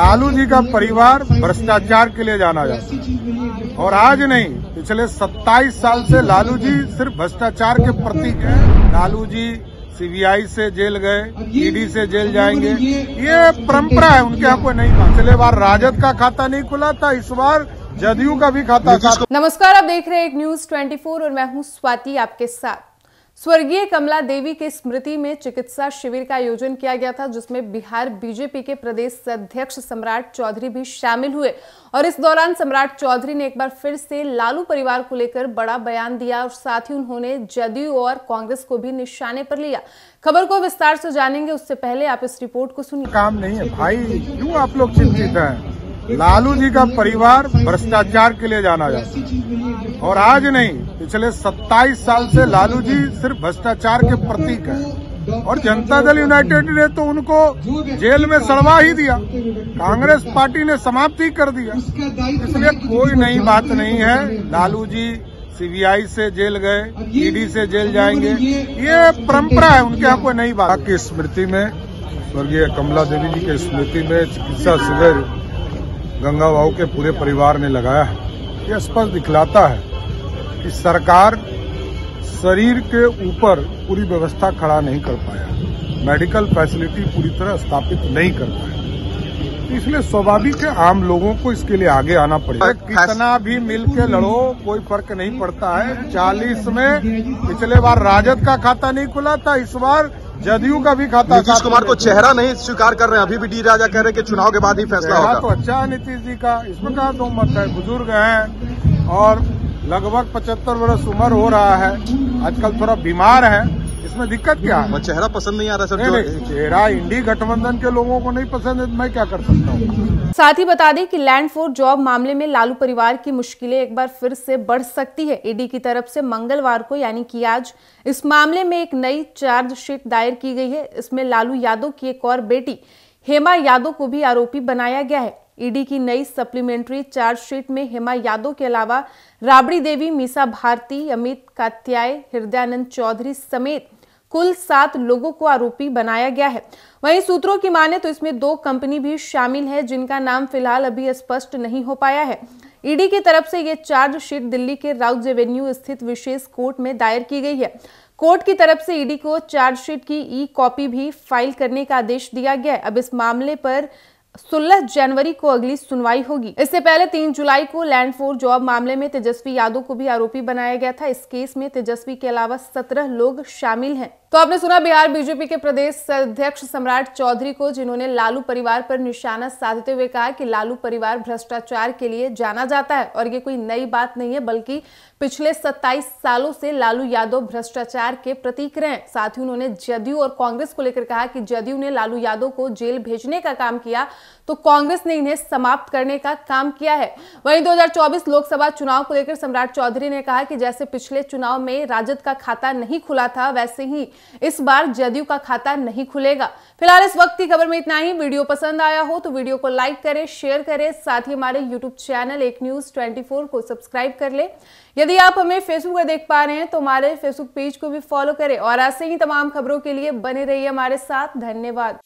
लालू जी का परिवार भ्रष्टाचार के लिए जाना जाता है। और आज नहीं पिछले 27 साल से लालू जी सिर्फ़ भ्रष्टाचार के प्रतीक हैं। लालू जी सीबीआई से जेल गए ईडी से जेल जाएँगे। ये परंपरा है उनके यहाँ कोई नहीं पिछले बार राजद का खाता नहीं खुला था इस बार जदयू का भी खाता था नमस्कार आप देख रहे हैं एक न्यूज़ 24 और मैं हूँ स्वाति आपके साथ। स्वर्गीय कमला देवी के स्मृति में चिकित्सा शिविर का आयोजन किया गया था, जिसमें बिहार बीजेपी के प्रदेश अध्यक्ष सम्राट चौधरी भी शामिल हुए। और इस दौरान सम्राट चौधरी ने एक बार फिर से लालू परिवार को लेकर बड़ा बयान दिया और साथ ही उन्होंने जदयू और कांग्रेस को भी निशाने पर लिया। खबर को विस्तार से जानेंगे, उससे पहले आप इस रिपोर्ट को सुनिए। काम नहीं है। भाई, क्यों आप लोग चिंतित हैं? लालू जी का परिवार भ्रष्टाचार के लिए जाना जाता है। और आज नहीं, पिछले 27 साल से लालू जी सिर्फ़ भ्रष्टाचार के प्रतीक है। और जनता दल यूनाइटेड ने तो उनको जेल में सड़वा ही दिया। कांग्रेस पार्टी ने समाप्त ही कर दिया। इसलिए कोई नई बात नहीं है। लालू जी सीबीआई से जेल गए, ईडी से जेल जाएँगे। ये परंपरा है, उनके यहाँ कोई नई बात। की स्मृति में, स्वर्गीय कमला देवी जी की स्मृति में चिकित्सा शिविर गंगा बाबू के पूरे परिवार ने लगाया है। ये स्पष्ट दिखलाता है कि सरकार शरीर के ऊपर पूरी व्यवस्था खड़ा नहीं कर पाया। मेडिकल फैसिलिटी पूरी तरह स्थापित नहीं कर पाया। इसलिए स्वाभाविक है आम लोगों को इसके लिए आगे आना पड़ेगा। कितना भी मिल के लड़ो कोई फ़र्क नहीं पड़ता है। चालीस में पिछले बार राजद का खाता नहीं खुला था इस बार जदयू का भी खाता नीतीश कुमार को चेहरा नहीं स्वीकार कर रहे हैं। अभी भी डी राजा कह रहे हैं कि चुनाव के बाद ही फैसला होगा। तो अच्छा है नीतीश जी का इसमें कहा तो मत है? बुज़ुर्ग हैं और लगभग पचहत्तर वर्ष उम्र हो रहा है। आजकल थोड़ा बीमार है। इसमें दिक्कत क्या है? चेहरा पसंद नहीं आ रहा सर नहीं, चेहरा इंडी गठबंधन के लोगों को नहीं पसंद है मैं क्या कर सकता हूँ? साथ ही बता दें कि लैंड फोर जॉब मामले में लालू परिवार की मुश्किलें एक बार फिर से बढ़ सकती है। ईडी की तरफ़ से मंगलवार को यानी कि आज इस मामले में एक नई चार्जशीट दायर की गई है। इसमें लालू यादव की एक और बेटी हेमा यादव को भी आरोपी बनाया गया है। ईडी की नई सप्लीमेंट्री चार्जशीट में हेमा यादव के अलावा राबड़ी देवी, मीसा भारती, अमित कात्याय, हृदयानंद चौधरी समेत कुल सात लोगों को आरोपी बनाया गया है। वहीं सूत्रों की माने तो इसमें दो कंपनी भी शामिल है, जिनका नाम फ़िलहाल अभी स्पष्ट नहीं हो पाया है। ईडी की तरफ़ से ये चार्जशीट दिल्ली के राउत एवेन्यू स्थित विशेष कोर्ट में दायर की गई है। कोर्ट की तरफ़ से ईडी को चार्जशीट की ई कॉपी भी फ़ाइल करने का आदेश दिया गया है। अब इस मामले पर 16 जनवरी को अगली सुनवाई होगी। इससे पहले 3 जुलाई को लैंड फोर जॉब मामले में तेजस्वी यादव को भी आरोपी बनाया गया था। इस केस में तेजस्वी के अलावा 17 लोग शामिल हैं। तो आपने सुना बिहार बीजेपी के प्रदेश अध्यक्ष सम्राट चौधरी को, जिन्होंने लालू परिवार पर निशाना साधते हुए कहा कि लालू परिवार भ्रष्टाचार के लिए जाना जाता है और ये कोई नई बात नहीं है, बल्कि पिछले 27 सालों से लालू यादव भ्रष्टाचार के प्रतीक रहे साथ ही उन्होंने जदयू और कांग्रेस को लेकर कहा कि जदयू ने लालू यादव को जेल भेजने का काम किया तो कांग्रेस ने इन्हें समाप्त करने का काम किया है। वहीं 2024 लोकसभा चुनाव को लेकर सम्राट चौधरी ने कहा कि जैसे पिछले चुनाव में राजद का खाता नहीं खुला था, वैसे ही इस बार जदयू का खाता नहीं खुलेगा। फ़िलहाल इस वक्त की खबर में इतना ही। वीडियो पसंद आया हो तो वीडियो को लाइक करें, शेयर करें, साथ ही हमारे यूट्यूब चैनल एक न्यूज़ ट्वेंटी को सब्सक्राइब कर ले। यदि आप हमें फेसबुक पर देख पा रहे हैं तो हमारे फेसबुक पेज को भी फॉलो करें और ऐसे ही तमाम खबरों के लिए बने रहिए हमारे साथ। धन्यवाद।